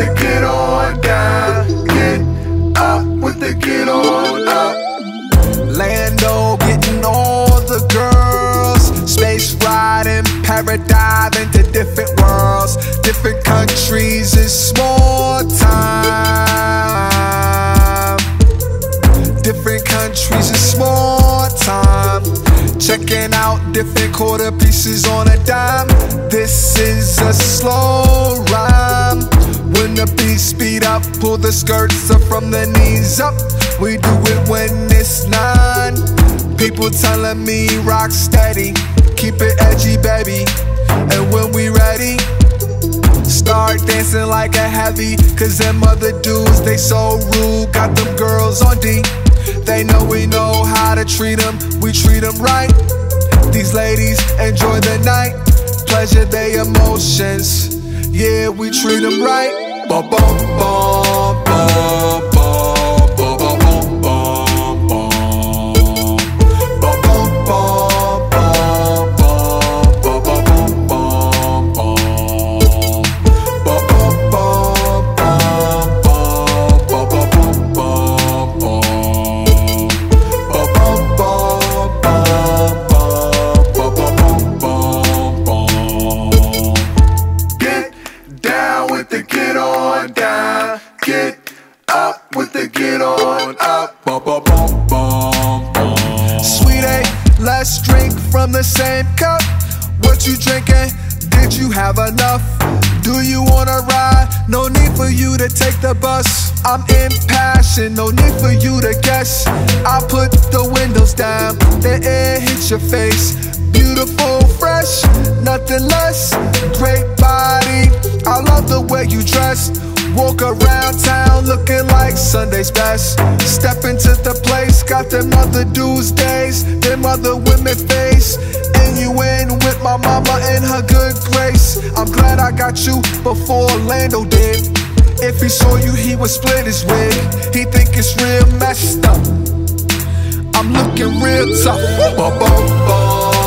the get on down. Get up with the get on up. Lando getting all the girls. Space riding, paradise into different worlds. Different countries in small time. Different countries in small time. Checking out different quarter pieces on a dime. This is a slow up, pull the skirts up from the knees up. We do it when it's nine. People telling me rock steady, keep it edgy, baby. And when we ready, start dancing like a heavy. Cause them other dudes, they so rude. Got them girls on D. They know we know how to treat them, we treat them right. These ladies enjoy the night, pleasure their emotions. Yeah, we treat them right. Ba-bum-bum on down. Get up with the get on up. Bum, bum, bum, bum, bum. Sweet A, let's drink from the same cup. What you drinking? Did you have enough? Do you wanna ride? No need for you to take the bus. I'm impassioned, no need for you to guess. I put the windows down, the air hits your face. Beautiful, fresh, nothing less. Great body, I love the way you dress. Walk around town looking like Sunday's best. Step into the place, got them other dudes' days, them other women face. And you in with my mama and her good grace. I'm glad I got you before Orlando did. If he saw you, he would split his wig. He think it's real messed up. I'm looking real tough.